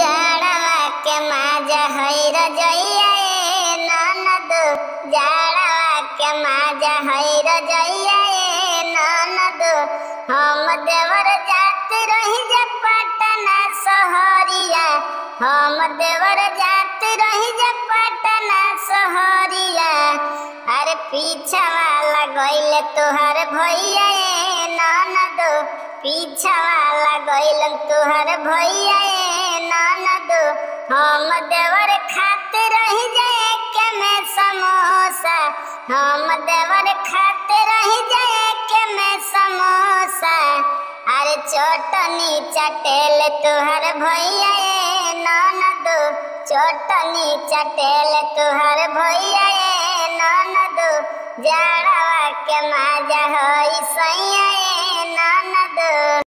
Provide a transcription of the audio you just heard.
जाड़वा के माजा है, रजैया ए ननद जाड़वा के माजा हम देवर जात रही जा पटना सहरिया। हम देवर जात रही जा पटना सहरिया। अरे पीछा वाला गइल तोहर भैया ए ननद। पीछा वाला गइल तोहर भैया ए हम देवर खाते रही जाए के मैं समोसा। हम देवर खाते रही जाए के में समोसा। अरे चटनी चटेल तुहर भैया, ए ननद। चटनी चटेल तोहर भैया, ए ननद। जाड़वा के माजा हई सैया, ए